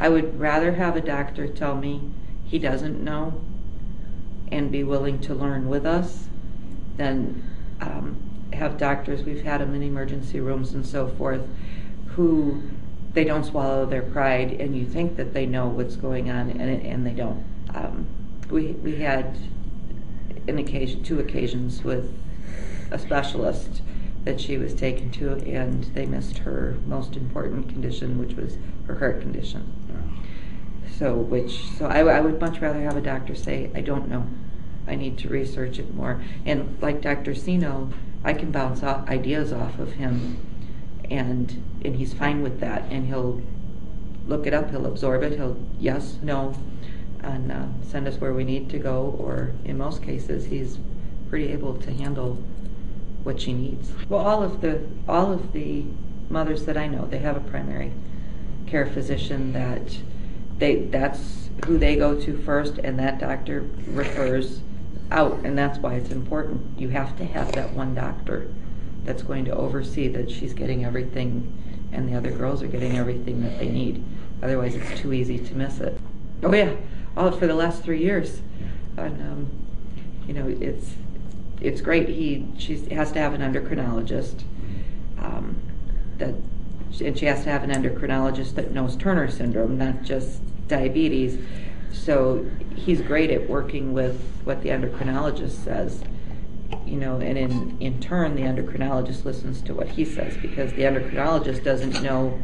I would rather have a doctor tell me he doesn't know and be willing to learn with us than um, have doctors, we've had them in emergency rooms and so forth, who they don't swallow their pride and you think that they know what's going on and, and they don't. Um, we, we had an occasion, two occasions with a specialist that she was taken to and they missed her most important condition, which was her heart condition. So, which, so I, I would much rather have a doctor say, I don't know. I need to research it more. And like Dr. Sino, I can bounce off ideas off of him and, and he's fine with that and he'll look it up, he'll absorb it, he'll, yes, no, and uh, send us where we need to go, or in most cases, he's pretty able to handle what she needs. Well, all of the, all of the mothers that I know, they have a primary care physician that they, that's who they go to first, and that doctor refers out, and that's why it's important. You have to have that one doctor that's going to oversee that she's getting everything, and the other girls are getting everything that they need. Otherwise, it's too easy to miss it. Oh yeah, all for the last three years, and um, you know it's it's great. He she has to have an endocrinologist. Um, that and she has to have an endocrinologist that knows Turner syndrome, not just diabetes. So he's great at working with what the endocrinologist says, you know, and in, in turn, the endocrinologist listens to what he says because the endocrinologist doesn't know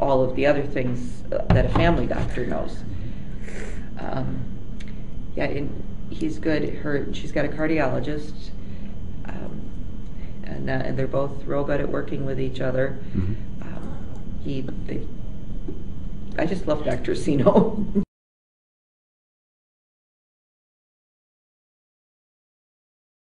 all of the other things that a family doctor knows. Um, yeah, and he's good. Her, she's got a cardiologist, and, uh, and they're both real good at working with each other. Mhm. Um, he, they, I just love Dr. Sino.